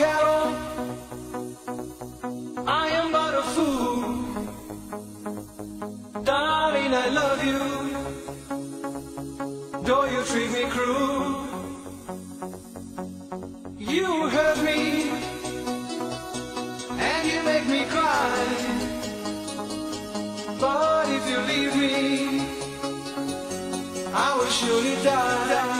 Carol. I am but a fool. Darling, I love you. Though you treat me cruel. You hurt me. And you make me cry. But if you leave me, I will surely die.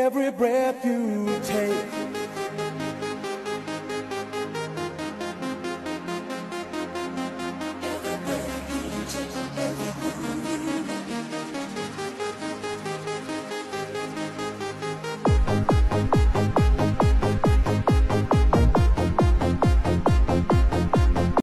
Every breath you take